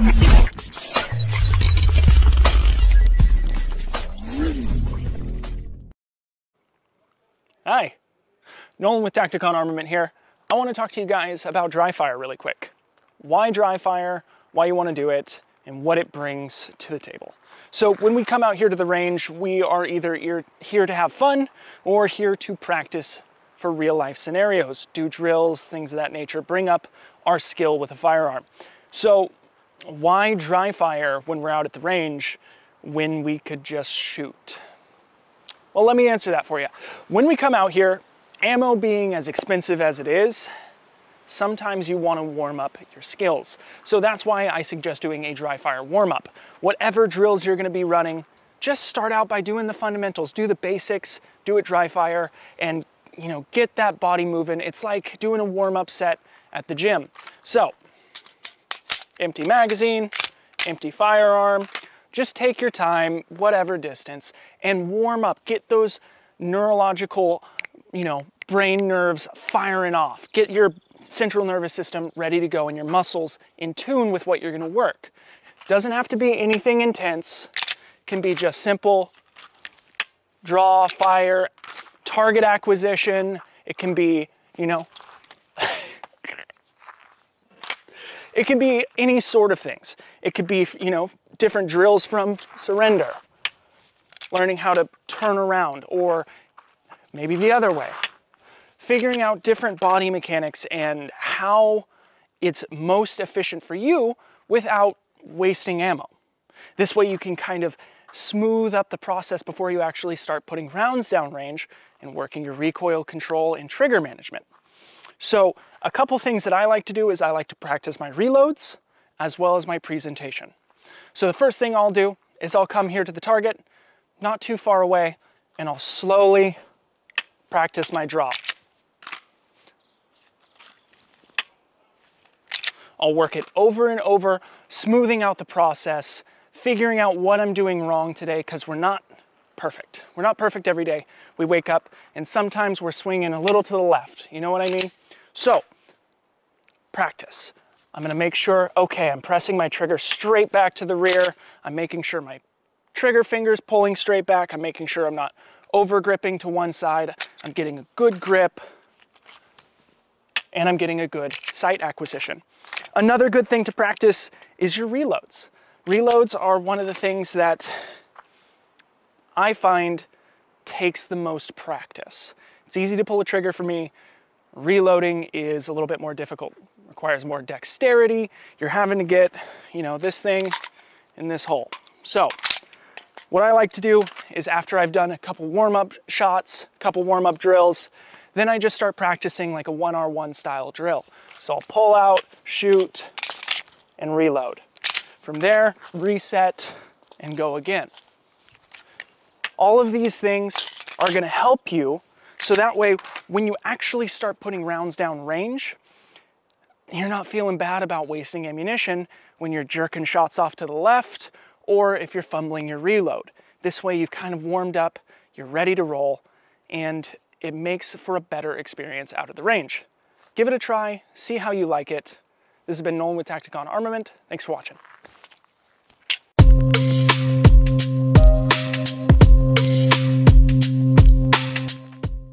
Hi, Nolan with Tacticon Armament here. I want to talk to you guys about dry fire really quick. Why dry fire, why you want to do it, and what it brings to the table. So when we come out here to the range, we are either here to have fun or here to practice for real life scenarios, do drills, things of that nature, bring up our skill with a firearm. So why dry fire when we're out at the range when we could just shoot? Well, let me answer that for you. When we come out here, ammo being as expensive as it is, sometimes you want to warm up your skills. So that's why I suggest doing a dry fire warm up. Whatever drills you're going to be running, just start out by doing the fundamentals, do the basics, do it dry fire, and you know, get that body moving. It's like doing a warm up set at the gym. So, empty magazine, empty firearm, just take your time, whatever distance, and warm up. Get those neurological, you know, brain nerves firing off. Get your central nervous system ready to go and your muscles in tune with what you're gonna work. Doesn't have to be anything intense. Can be just simple draw, fire, target acquisition. It can be, you know, it can be any sort of things. It could be, you know, different drills from surrender, learning how to turn around, or maybe the other way figuring out different body mechanics and how it's most efficient for you without wasting ammo. This way you can kind of smooth up the process before you actually start putting rounds down range and working your recoil control and trigger management. So a couple things that I like to do is I like to practice my reloads as well as my presentation. So the first thing I'll do is I'll come here to the target, not too far away, and I'll slowly practice my draw. I'll work it over and over, smoothing out the process, figuring out what I'm doing wrong today because we're not perfect. We're not perfect every day. We wake up and sometimes we're swinging a little to the left. You know what I mean? So, practice. I'm gonna make sure, okay, I'm pressing my trigger straight back to the rear. I'm making sure my trigger finger's pulling straight back. I'm making sure I'm not over gripping to one side. I'm getting a good grip and I'm getting a good sight acquisition. Another good thing to practice is your reloads. Reloads are one of the things that I find takes the most practice. It's easy to pull a trigger for me. Reloading is a little bit more difficult, requires more dexterity. You're having to get, you know, this thing in this hole. So what I like to do is after I've done a couple warm-up shots, a couple warm-up drills, then I just start practicing like a 1R1 style drill. So I'll pull out, shoot, and reload. From there, reset and go again. All of these things are gonna help you so that way when you actually start putting rounds down range, you're not feeling bad about wasting ammunition when you're jerking shots off to the left or if you're fumbling your reload. This way you've kind of warmed up, you're ready to roll, and it makes for a better experience out of the range. Give it a try, see how you like it. This has been Nolan with Tacticon Armament. Thanks for watching.